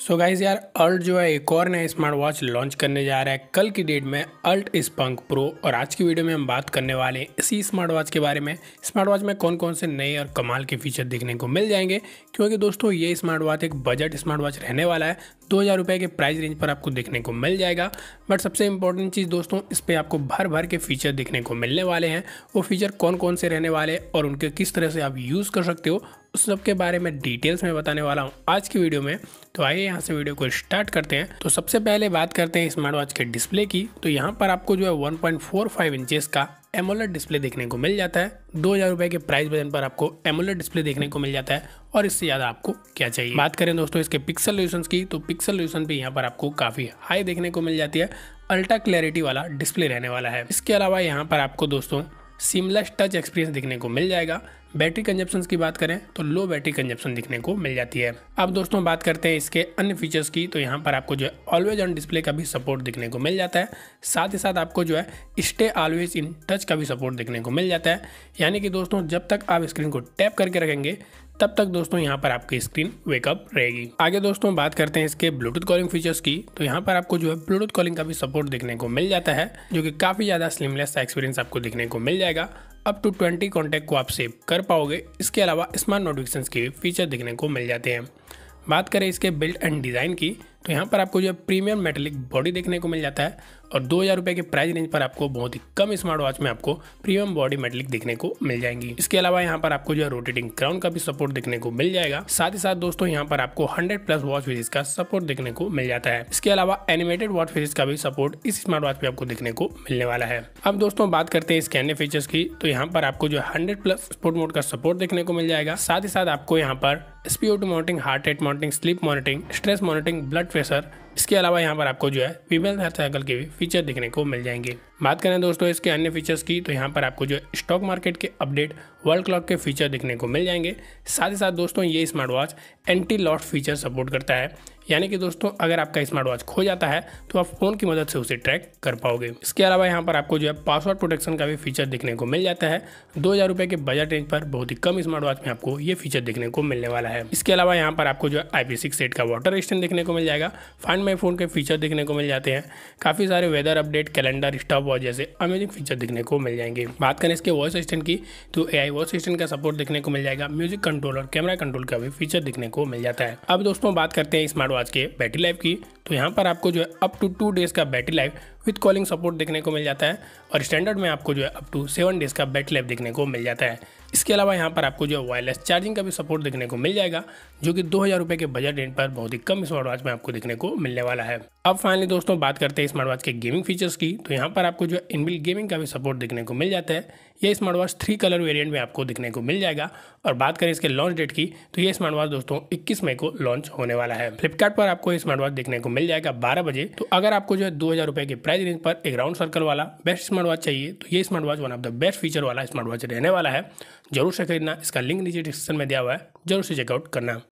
सो so guys यार अल्ट जो है, एक और नया स्मार्ट वॉच लॉन्च करने जा रहा है। कल की डेट में अल्ट स्पंक प्रो और आज की वीडियो में हम बात करने वाले हैं इसी स्मार्ट वॉच के बारे में। स्मार्ट वॉच में कौन कौन से नए और कमाल के फीचर देखने को मिल जाएँगे। क्योंकि दोस्तों, ये स्मार्ट वॉच एक बजट स्मार्ट वॉच रहने वाला है। दो हज़ार रुपये के प्राइस रेंज पर आपको देखने को मिल जाएगा। बट सबसे इंपॉर्टेंट चीज़ दोस्तों, इस पर आपको भर भर के फीचर देखने को मिलने वाले हैं। वो फीचर कौन कौन से रहने वाले और उनके किस तरह से आप यूज़ कर सकते हो, उस सब के बारे में डिटेल्स में बताने वाला हूँ आज की वीडियो में। तो आइए यहाँ से वीडियो को स्टार्ट करते हैं। तो सबसे पहले बात करते हैं स्मार्ट वॉच के डिस्प्ले की। तो यहाँ पर आपको जो है 1.45 इंचेस का एमोलेट डिस्प्ले देखने को मिल जाता है। दो हज़ार रुपये के प्राइस बजन पर आपको एमोलेट डिस्प्ले देखने को मिल जाता है और इससे ज़्यादा आपको क्या चाहिए? बात करें दोस्तों इसके पिक्सल रेजोल्यूशन की तो पिक्सल रेजोल्यूशन भी यहाँ पर आपको काफ़ी हाई देखने को मिल जाती है। अल्ट्रा क्लैरिटी वाला डिस्प्ले रहने वाला है। इसके अलावा यहाँ पर आपको दोस्तों सिमलेस टच एक्सपीरियंस दिखने को मिल जाएगा। बैटरी कंजप्शन की बात करें तो लो बैटरी कंजप्शन दिखने को मिल जाती है। अब दोस्तों, बात करते हैं इसके अन्य फीचर्स की तो यहाँ पर आपको जो है ऑलवेज ऑन डिस्प्ले का भी सपोर्ट दिखने को मिल जाता है। साथ ही साथ आपको जो है स्टे ऑलवेज इन टच का भी सपोर्ट दिखने को मिल जाता है। यानी कि दोस्तों, जब तक आप स्क्रीन को टैप करके रखेंगे तब तक दोस्तों यहाँ पर आपकी स्क्रीन वेकअप रहेगी। आगे दोस्तों बात करते हैं इसके ब्लूटूथ कॉलिंग फीचर्स की। तो यहाँ पर आपको जो है ब्लूटूथ कॉलिंग का भी सपोर्ट देखने को मिल जाता है, जो कि काफ़ी ज़्यादा स्लिमलेस एक्सपीरियंस आपको देखने को मिल जाएगा। अप टू ट्वेंटी कॉन्टैक्ट को आप सेव कर पाओगे। इसके अलावा स्मार्ट नोटिफिकेशन के फीचर देखने को मिल जाते हैं। बात करें इसके बिल्ड एंड डिज़ाइन की तो यहाँ पर आपको जो है प्रीमियम मेटेलिक बॉडी देखने को मिल जाता है। और दो हज़ार रुपये के प्राइस रेंज पर आपको बहुत ही कम स्मार्ट वॉच में आपको प्रीमियम बॉडी मेटलिक देखने को मिल जाएँगी। इसके अलावा यहाँ पर आपको जो है रोटेटिंग क्राउन का भी सपोर्ट देखने को मिल जाएगा। साथ ही साथ दोस्तों, यहाँ पर आपको हंड्रेड प्लस वॉच फेजेस का सपोर्ट देखने को मिल जाता है। इसके अलावा एनिमेटेड वॉच फेजेस का भी सपोर्ट इस स्मार्ट वॉच पे आपको देखने को मिलने वाला है। अब दोस्तों, बात करते हैं इसके फीचर्स की तो यहाँ पर आपको जो हंड्रेड प्लस स्पोर्ट मोड का सपोर्ट देखने को मिल जाएगा। साथ ही साथ आपको यहाँ पर स्पीओ monitoring heart rate monitoring sleep monitoring stress monitoring blood pressure इसके अलावा यहाँ पर आपको जो है हेयर साइकिल के भी फीचर देखने को मिल जाएँगे। बात करें दोस्तों इसके अन्य फीचर्स की तो यहाँ पर आपको जो स्टॉक मार्केट के अपडेट वर्ल्ड क्लॉक के फीचर देखने को मिल जाएँगे। साथ ही साथ दोस्तों ये smart watch anti lost feature support करता है। यानी कि दोस्तों, अगर आपका स्मार्ट वॉच खो जाता है तो आप फ़ोन की मदद से उसे ट्रैक कर पाओगे। इसके अलावा यहाँ पर आपको जो है पासवर्ड प्रोटेक्शन का भी फीचर देखने को मिल जाता है। दो हज़ार रुपये के बजट रेंज पर बहुत ही कम स्मार्ट वॉच में आपको ये फीचर देखने को मिलने वाला है। इसके अलावा यहाँ पर आपको जो है आई पी का वाटर स्टैंड देखने को मिल जाएगा। फाइंड माई फ़ोन के फीचर देखने को मिल जाते हैं। काफ़ी सारे weather update calendar stop watch जैसे अमेजिंग फीचर देखने को मिल जाएँगे। बात करें इसके वॉइस असिस्टेंट की तो ए आई वॉइस असिस्टेंट का सपोर्ट देखने को मिल जाएगा। म्यूज़िक कंट्रोल और कैमरा कंट्रोल का भी फीचर देखने को मिल जाता है। अब दोस्तों, बात करते हैं स्मार्ट वॉच के बैटरी लाइफ की तो यहाँ पर आपको जो है अप टू टू डेज़ का battery life with calling support देखने को मिल जाता है और स्टैंडर्ड में आपको जो है अप टू सेवन डेज़ का बैटरी लाइफ देखने को मिल जाता है। इसके अलावा यहाँ पर आपको जो है वायरलेस चार्जिंग का भी सपोर्ट देखने को मिल जाएगा, जो कि दो हज़ार के बजट रेंज पर बहुत ही कम स्मार्ट वॉच में आपको देखने को मिलने वाला है। अब फाइनली दोस्तों बात करते हैं स्मार्ट वॉच के गेमिंग फीचर्स की। तो यहाँ पर आपको जो है इनबिल गेमिंग का भी सपोर्ट देखने को मिल जाता है। ये smart watch three colour variant में आपको देखने को मिल जाएगा। और बात करें इसके लॉन्च डेट की तो ये स्मार्ट वॉच दोस्तों 21 मई को लॉन्च होने वाला है। फ्लिपकार्ट पर आपको स्मार्ट वॉच देखने को मिल जाएगा 12 बजे। तो अगर आपको जो है दो हज़ार के प्राइस रेंज पर एक राउंड सर्कल वाला बेस्ट स्मार्ट वॉच चाहिए तो ये smart watch one of the best feature वाला स्मार्ट वॉच रहने वाला है। ज़रूर से खरीदना, इसका लिंक नीचे डिस्क्रिप्शन में दिया हुआ है, ज़रूर से चेकआउट करना।